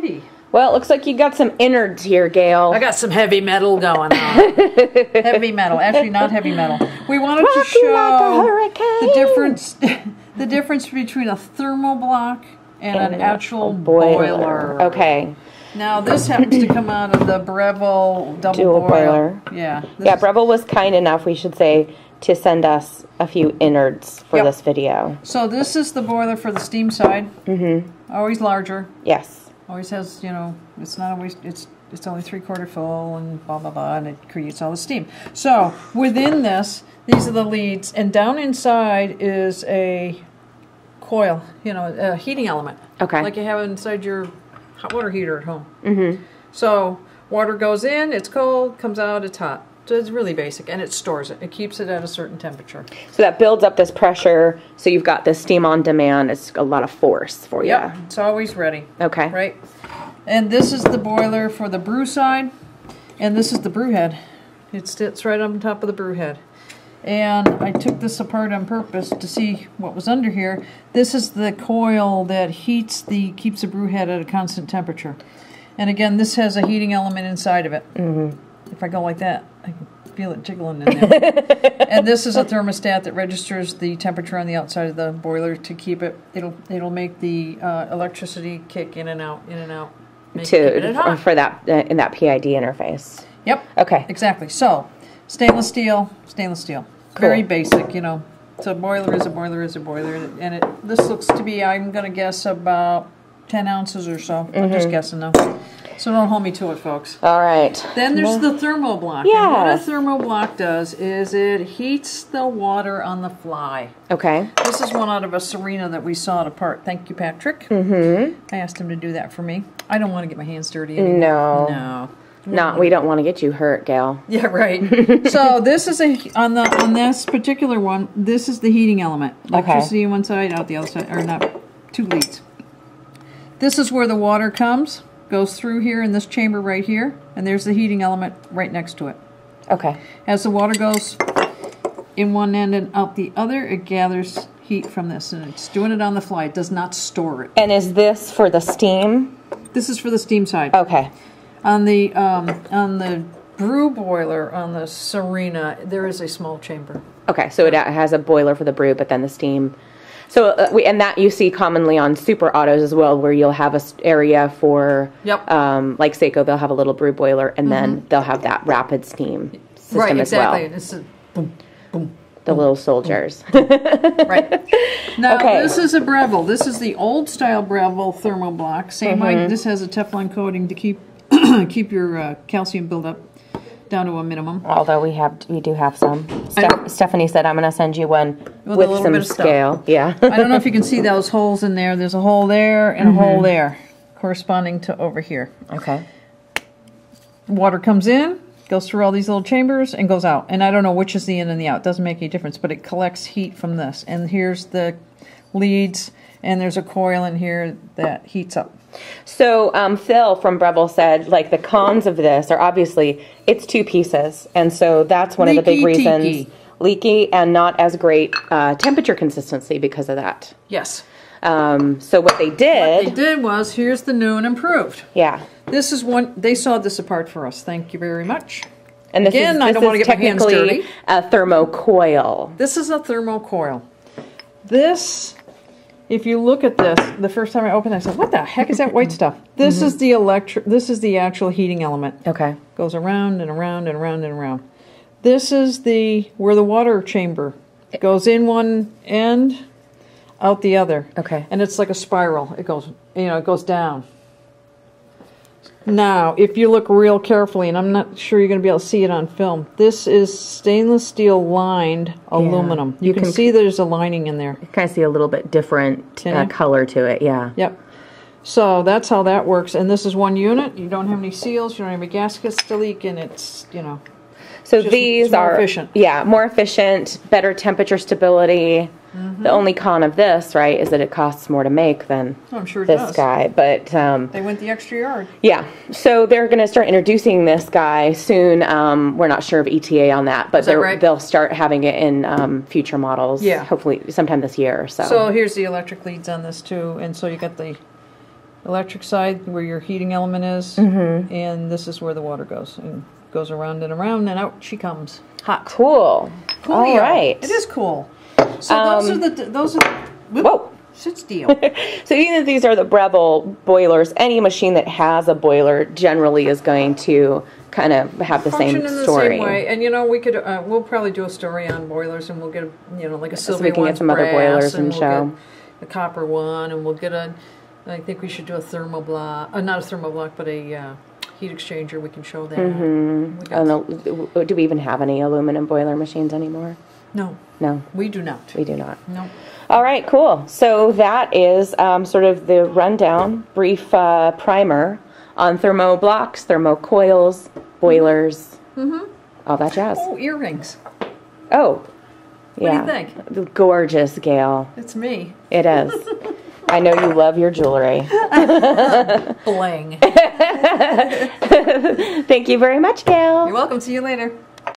righty. Well, it looks like you got some innards here, Gail. I got some heavy metal going on. heavy metal, actually not heavy metal. We wanted to Rock you like show the difference, the difference between a thermoblock and, an actual boiler. Okay. Now this happens to come out of the Breville double Dual boiler. boiler. Yeah. Yeah, Breville was kind enough, we should say, to send us a few innards for Yep. this video. So this is the boiler for the steam side. Mm-hmm. Always larger. Yes. Always has, you know, it's not always, it's it's only three quarter full and blah blah blah, and it creates all the steam. So within this, these are the leads, and down inside is a coil, you know, a heating element. Okay. Like you have inside your hot water heater at home. Mm-hmm. So water goes in, it's cold, comes out, it's hot. So it's really basic, and it stores it. It keeps it at a certain temperature. So that builds up this pressure, so you've got this steam on demand. It's a lot of force for you. Yep, it's always ready. Okay. Right. And this is the boiler for the brew side, and this is the brew head. It sits right on top of the brew head. And I took this apart on purpose to see what was under here. This is the coil that heats the keeps the brew head at a constant temperature. And again, this has a heating element inside of it. Mm-hmm. If I go like that, I can feel it jiggling in there. and this is a thermostat that registers the temperature on the outside of the boiler to keep it. It'll it'll make the uh, electricity kick in and out, in and out. Make it, keep it To for that uh, in that PID interface. Yep. Okay. Exactly. So, stainless steel, stainless steel. Very basic, you know. So, boiler is a boiler is a boiler, and it. This looks to be, I'm going to guess about ten ounces or so. I'm Mm-hmm. just guessing though. So don't hold me to it, folks. All right. Then there's the thermoblock. And what a Yes. thermoblock does is it heats the water on the fly. Okay. This is one out of a Serena that we saw it apart. Thank you, Patrick. Mm-hmm. I asked him to do that for me. I don't want to get my hands dirty anymore. No. No. Not. We don't want to get you hurt, Gail. Yeah, right. so this is a on the on this particular one. This is the heating element. Electricity on one side, out the other side, or not two leads. This is where the water comes, goes through here in this chamber right here, and there's the heating element right next to it. Okay. As the water goes in one end and out the other, it gathers heat from this, and it's doing it on the fly. It does not store it. And is this for the steam? This is for the steam side. Okay. On the um, on the brew boiler on the Serena, there is a small chamber. Okay. So it has a boiler for the brew, but then the steam. So uh, we and that you see commonly on super autos as well, where you'll have a area for Yep. um, like Saeco, they'll have a little brew boiler, and then they'll have that rapid steam system right, as exactly. well. It's a boom, boom. The little soldiers. Right. Now Okay. this is a Breville. This is the old style Breville thermoblock. Same Mm-hmm. like this has a Teflon coating to keep keep your uh, calcium buildup down to a minimum. Although we have, we do have some. Steph- Stephanie said, "I'm going to send you one With a with, little some bit of stuff. scale." Yeah. I don't know if you can see those holes in there. There's a hole there and Mm-hmm. a hole there, corresponding to over here. okay. Water comes in, goes through all these little chambers, and goes out. And I don't know which is the in and the out. Doesn't make any difference, but it collects heat from this. And here's the leads, and there's a coil in here that heats up. So um, Phil from Breville said, like the cons of this are obviously it's two pieces, and so that's one of the big reasons teaky. leaky and not as great uh, temperature consistency because of that. Yes. Um, so what they did, What they did was here's the new and improved. yeah, This is one they sawed this apart for us. Thank you very much. and this Again, is, I don't wanna is get my hands technically dirty. a thermocoil. This is a thermocoil. This, if you look at this, the first time I opened, it, I said, "What the heck is that white stuff?" This Mm-hmm. is the electric. This is the actual heating element. Okay. Goes around and around and around and around. This is the where the water chamber goes in one end, out the other. Okay. And it's like a spiral. It goes, you know, it goes down. Now, if you look real carefully, and I'm not sure you're going to be able to see it on film, this is stainless steel lined aluminum. You, You can, can- see there's a lining in there. Kind of see a little bit different uh, color to it. Yeah. Yep. So that's how that works. And this is one unit. You don't have any seals. You don't have any gaskets to leak, and it's you know. So these more are efficient. yeah, more efficient, better temperature stability. Mm-hmm. The only con of this, right, is that it costs more to make than I'm sure it this does. guy. But um, They went the extra yard. yeah, so they're going to start introducing this guy soon. Um, we're not sure of ETA on that, but that they're- right? they'll start having it in um, future models. Yeah. hopefully sometime this year. So, So here's the electric leads on this too, and so you got the electric side where your heating element is, mm-hmm. and this is where the water goes and goes around and around, and out she comes. Hot. Cool. Coolio. All right. It is cool. So those are the those are. The, Whoa. Sit still. So even if these are the Breville boilers, any machine that has a boiler generally is going to kind of have the Function same in the story. same way, and you know we could uh, we'll probably do a story on boilers, and we'll get a, you know like a Silvia we can get some other boilers and we'll show. get the copper one, and we'll get a. I think we should do a thermoblock, uh, not a thermoblock, but a uh, heat exchanger. We can show that. Mm-hmm. We I got- do we even have any aluminum boiler machines anymore? No, No, we do not. we do not. No. All right, cool. So that is um, sort of the rundown, brief uh, primer on thermoblocks, thermocoils, boilers, all that jazz. Oh, earrings. Oh, yeah. What do you think? Gorgeous, Gail. It's me. It is. I know you love your jewelry. Bling. Thank you very much, Gail. You're welcome. See you later.